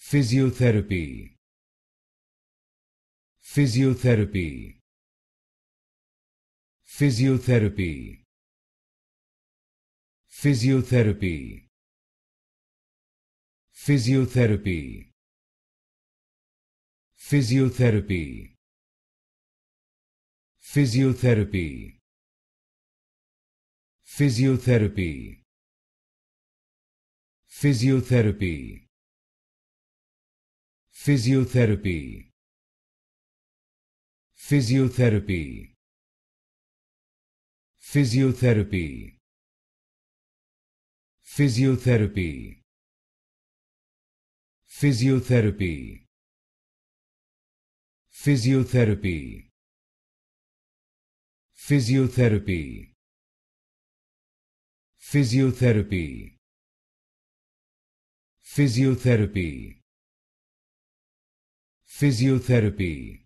physiotherapy. Physiotherapy. Physiotherapy. Physiotherapy. Physiotherapy. Physiotherapy. Physiotherapy. Physiotherapy. Physiotherapy physiotherapy. Physiotherapy. Physiotherapy. Physiotherapy. Physiotherapy. Physiotherapy. Physiotherapy. Physiotherapy. Physiotherapy physiotherapy